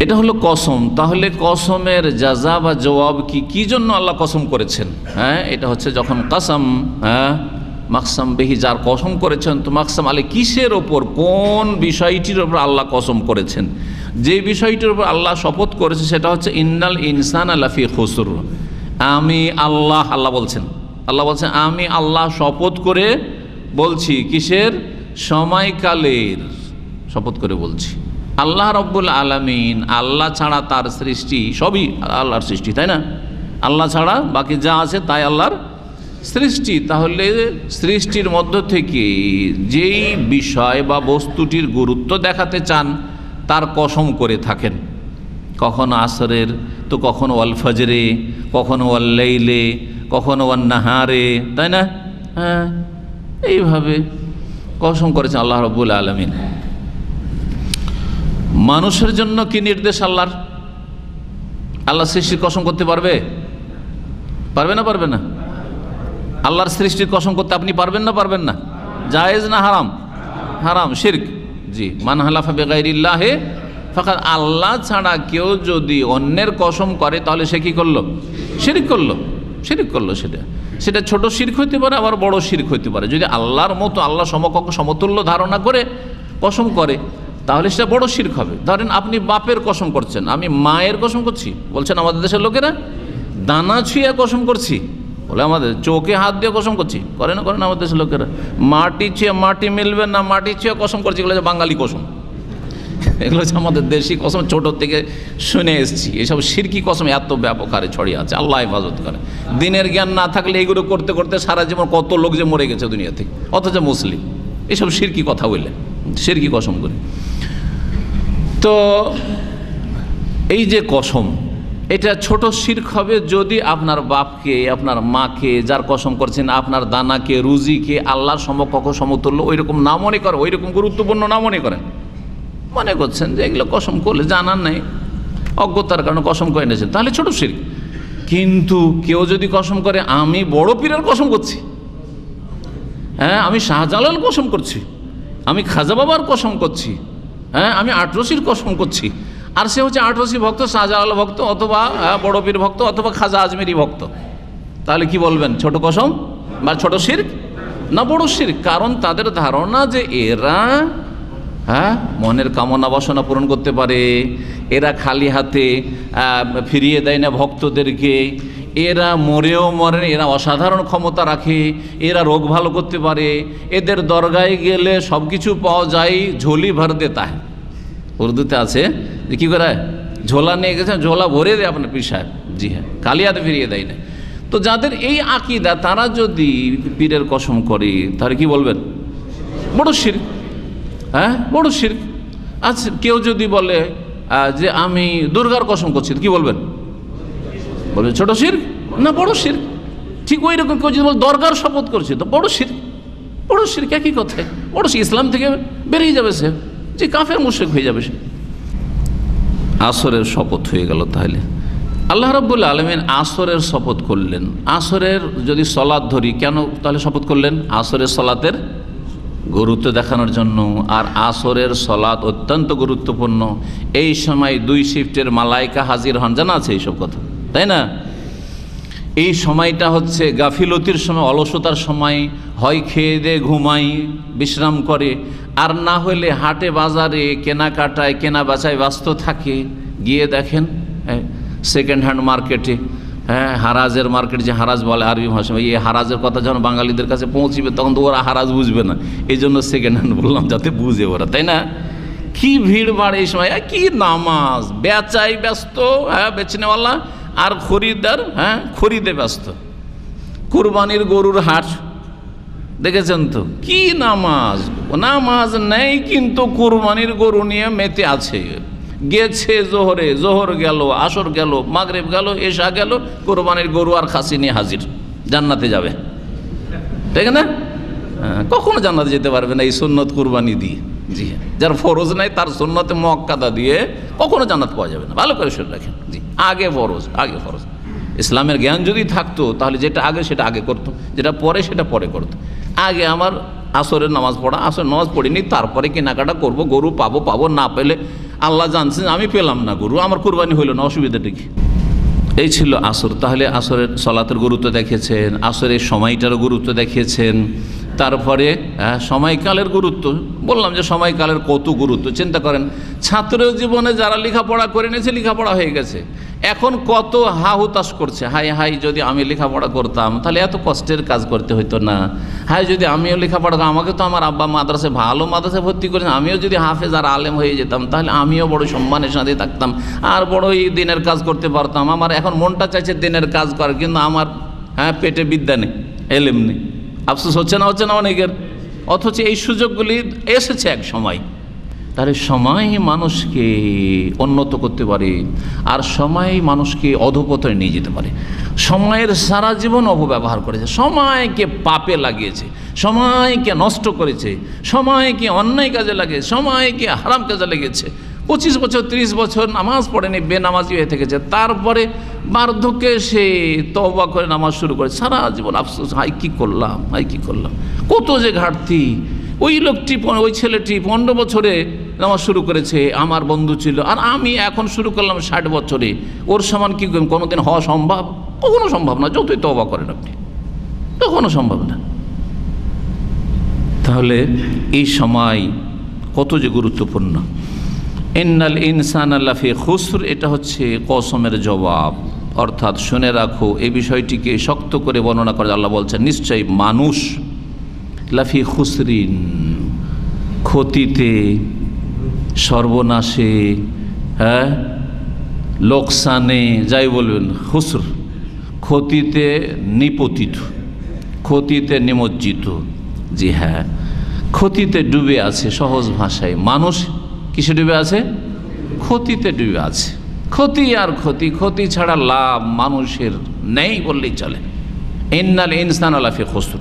এটা হলো কসম। তাহলে কসমের যাজা বা জবাব কি কি জন্য আল্লাহ কসম করেছেন? হ্যাঁ এটা হচ্ছে যখন কাসম হ্যাঁ মাকসাম বেহি যার কসম করেছেন, তো মাকসাম আলী কিসের ওপর, কোন বিষয়টির ওপর আল্লাহ কসম করেছেন? যে বিষয়টির ওপর আল্লাহ শপথ করেছে সেটা হচ্ছে, ইন্নাল ইনসান আলাফি খুসুর। আমি আল্লাহ আল্লাহ বলছেন। আল্লাহ বলছেন, আমি আল্লাহ শপথ করে বলছি, কিসের? সময়কালের। শপথ করে বলছি। আল্লাহ রব্বুল আলমিন, আল্লাহ ছাড়া তার সৃষ্টি সবই আল্লাহর সৃষ্টি, তাই না? আল্লাহ ছাড়া বাকি যা আছে তাই আল্লাহর সৃষ্টি। তাহলে সৃষ্টির মধ্য থেকে যেই বিষয় বা বস্তুটির গুরুত্ব দেখাতে চান, তার কসম করে থাকেন। কখনো আসরের, তো কখনো ওয়াল ফজরে, কখনো ওয়াল লেইলে, কখনো ওয়াল নাহারে, তাই না? হ্যাঁ এইভাবে কসম করেছেন আল্লাহ রব্বুল আলমিন। মানুষের জন্য কি নির্দেশ আল্লাহর? আল্লাহ সৃষ্টির কসম করতে পারবে? পারবে না পারবে না? আল্লাহর সৃষ্টির কসম করতে আপনি পারবেন না পারবেন না? জায়েজ না হারাম? হারাম, শির্ক। জি, মান হালাফা বেগাইরিল্লাহে ফাঁকা আল্লাহ ছাড়া কেউ যদি অন্যের কসম করে, তাহলে সে কি করল? শিরিক করল। শিরিক করল সেটা। সেটা ছোট শির্ক হইতে পারে, আবার বড় শির্ক হইতে পারে। যদি আল্লাহর মতো, আল্লাহ সমকক্ষ সমতুল্য ধারণা করে, কসম করে তাহলে সেটা বড় শির্ক হবে। ধরেন আপনি বাপের কসম করছেন, আমি মায়ের কসম করছি, বলছেন আমাদের দেশের লোকেরা, দানা ছুঁয়ে কসম করছি, বলে আমাদের চোখে হাত দিয়ে কসম করছি। করে না করে না আমাদের দেশের লোকেরা, মাটি ছুঁয়ে মাটি মিলবে না, মাটি ছুঁয়ে কসম করছি, এগুলো হচ্ছে বাঙালি কসম। এগুলো হচ্ছে আমাদের দেশি কসম ছোটোর থেকে শুনে এসেছি। এসব সিরকি কসম এত ব্যাপক হারে ছড়িয়ে আছে, আল্লাহ হেফাজত করে। দিনের জ্ঞান না থাকলে এইগুলো করতে করতে সারা জীবন কত লোক যে মরে গেছে দুনিয়া থেকে, অথচ মুসলিম। এসব সিরকি কথা বললে সিরকি কসম করে। তো এই যে কসম, এটা ছোট শির্ক হবে যদি আপনার বাপকে, আপনার মাকে, যার কসম করছেন, আপনার দানাকে, রুজিকে, আল্লাহর সমকক্ষ, সমতুল্য ওই রকম না মনে করে ওই রকম গুরুত্বপূর্ণ না মনে করেন। মনে করছেন যে এগুলো কসম করলে জানার নেই। অজ্ঞতার কারণে কসম করে নিয়েছেন তাহলে ছোট শির্ক। কিন্তু কেউ যদি কসম করে, আমি বড় পীরের কসম করছি। হ্যাঁ আমি শাহজালাল কসম করছি। আমি খাজা বাবার কসম করছি হ্যাঁ আমি আটরসির কসম করছি। আর সে হচ্ছে আটরসি ভক্ত, শাহজালাল ভক্ত অথবা বড় পীর ভক্ত অথবা খাজা আজমেরি ভক্ত। তাহলে কি বলবেন, ছোট কসম বা ছোট শির্ক? না বড় শির্ক? কারণ তাদের ধারণা যে এরা হ্যাঁ মনের কামনা বাসনা পূরণ করতে পারে, এরা খালি হাতে ফিরিয়ে দেয় না ভক্তদেরকে এরা মরেও মরে এরা অসাধারণ ক্ষমতা রাখে, এরা রোগ ভালো করতে পারে, এদের দরগায় গেলে সব কিছু পাওয়া যায় ঝোলি ভর দেতা হয় উর্দুতে আছে, যে কী করে ঝোলা নিয়ে গেছেন, ঝোলা ভরে দেয় আপনার পীর জি হ্যাঁ কালিয়াতে ফিরিয়ে দেয় না। তো যাদের এই আকিদা, তারা যদি পীরের কসম করে, তাহলে কি বলবেন? বড় শির হ্যাঁ বড় শির আচ্ছা কেউ যদি বলে যে আমি দুর্গার কসম করছি কি বলবেন? বলবে ছোট শির? না, বড় শির। ঠিক ওই রকম কেউ যদি বল দরকার শপথ করছে। তো বড় শির। বড় শির একই কথায় বড় শির, ইসলাম থেকে বেরিয়ে যাবে সে। যে কাফের মুশেক হয়ে যাবে সে। আসরের শপথ হয়ে গেল তাহলে। আল্লাহ রব্বুল আলমিন আসরের শপথ করলেন। আসরের যদি সলাদ ধরি, কেন তাহলে শপথ করলেন? আসরের সলাতের গুরুত্ব দেখানোর জন্য। আর আসরের সলাৎ অত্যন্ত গুরুত্বপূর্ণ। এই সময় দুই শিফটের মালাইকা হাজির হন। জানা আছে এইসব কথা? তাই না? এই সময়টা হচ্ছে গাফিলতির সময়, অলসতার সময়। হয় খেয়ে দে, ঘুমাই, বিশ্রাম করে। আর না হলে হাটে, বাজারে, কেনাকাটায়, কেনা বেচায় ব্যস্ত থাকে। গিয়ে দেখেন সেকেন্ড হ্যান্ড মার্কেটে হ্যাঁ হারাজের মার্কেট যে হারাজ বলে আরবি ভাষা এই হারাজের কথা যখন বাঙালিদের কাছে পৌঁছবে, তখন তো ওরা হারাজ বুঝবে না। এই জন্য সেকেন্ড হ্যান্ড বললাম, যাতে বুঝে ওরা, তাই না? কি ভিড় ভাড় এই সময় কি নামাজ? বেচাই ব্যস্ত হ্যাঁ বেছে বেচনেওয়ালা আর খরিদার হ্যাঁ খরিদে ব্যস্ত। কুরবানির গরুর হাট, দেখেছেন তো? কি নামাজ? নামাজ নেই, কিন্তু কুরবানির গরু নিয়ে মেতে আছে। গেছে জোহরে, জোহর গেল, আসর গেল, মাগরেব গেল এসা গেল, কোরবানির গরু আর খাসি নিয়ে হাজির। জান্নাতে যাবে। ঠিক না? কখনো জান্নাতে যেতে পারবে না এই সুন্নত কুরবানি দিয়ে। জি। হ্যাঁ যার ফরজ নাই, তার সুন্নতে মক্কাদা দিয়ে কখনো জান্নাত পাওয়া যাবে না। ভালো করে শুনে রাখেন। জি, আগে ফরজ আগে ফরজ। ইসলামের জ্ঞান যদি থাকতো, তাহলে যেটা আগে, সেটা আগে করতো। যেটা পরে, সেটা পরে করতো। আগে আমার আসরের নামাজ পড়া, আসরের নামাজ পড়িনি, তারপরে কেনাকাটা করব, গরু পাবো পাবো, না পেলে আল্লাহ জানছেন আমি পেলাম না গরু, আমার কোরবানি হইল না অসুবিধাটা কি এই ছিল আসর। তাহলে আসরের সলাতের গুরুত্ব দেখিয়েছেন, আসরের সময়টারও গুরুত্ব দেখিয়েছেন। তারপরে সময়কালের গুরুত্ব। বললাম যে সময়কালের কত গুরুত্ব, চিন্তা করেন। ছাত্র জীবনে যারা লেখাপড়া করে নিয়েছে, লেখাপড়া হয়ে গেছে। এখন কত হা হুতাশ করছে হাই হাই যদি আমি লেখাপড়া করতাম, তাহলে এত কষ্টের কাজ করতে হইতো না। হাই যদি আমিও লেখাপড়া আমাকে তো আমার আব্বা মাদ্রাসে, ভালো মাদ্রাসে ভর্তি করেছেন আমিও যদি হাফেজ আর আলেম হয়ে যেতাম, তাহলে আমিও বড় সম্মানের সাথে থাকতাম। আর বড়ই দিনের কাজ করতে পারতাম। আমার এখন মনটা চাইছে দিনের কাজ করার, কিন্তু আমার হ্যাঁ পেটে বিদ্যা নেই, এলেম নেই। আফসোস হচ্ছে না হচ্ছে না অনেকের। অথচ এই সুযোগগুলি এসেছে এক সময়। তাহলে সময় মানুষকে উন্নত করতে পারে, আর সময় মানুষকে অধপতনে নিয়ে যেতে পারে। সময়ের সারা জীবন অপব্যবহার করেছে। সময়কে পাপে লাগিয়েছে, সময়কে নষ্ট করেছে, সময়কে অন্যায় কাজে লাগিয়েছে, সময়কে হারাম কাজে লেগেছে পঁচিশ বছর, ত্রিশ বছর নামাজ পড়েনি, বেনামাজি হয়ে থেকেছে। তারপরে বার্ধক্যে সে তবা করে নামাজ শুরু করে। সারা জীবন আফসোস, হাই কী করলাম, হাই কী করলাম। কত যে ঘাটতি। ওই লোকটি ওই ছেলেটি পনেরো বছরে নামাজ শুরু করেছে, আমার বন্ধু ছিল। আর আমি এখন শুরু করলাম ষাট বছরে। ওর সমান কি কোনোদিন হওয়া সম্ভব? কখনো সম্ভব না, যতই তবা করেন আপনি। কখনো সম্ভব না। তাহলে এই সময় কত যে গুরুত্বপূর্ণ। ইন্নাল ইনসান আল্লাফি খুসর, এটা হচ্ছে কসমের জবাব। অর্থাৎ শুনে রাখো, এই বিষয়টিকে শক্ত করে বর্ণনা করে আল্লাহ বলছেন, নিশ্চয়ই মানুষ লাফি খুসরিন, ক্ষতিতে সর্বনাশে হ্যাঁ? লোকসানে, যাই বলবেন, খুসর, ক্ষতিতে নিপতিত, ক্ষতিতে নিমজ্জিত। জি হ্যাঁ ক্ষতিতে ডুবে আছে সহজ ভাষায়। মানুষ কিসে ডুবে আছে? ক্ষতিতে ডুবে আছে। ক্ষতি আর ক্ষতি ক্ষতি ছাড়া লাভ মানুষের নেই বললেই চলে। ইন্নাল ইনসান আলাফি খসর।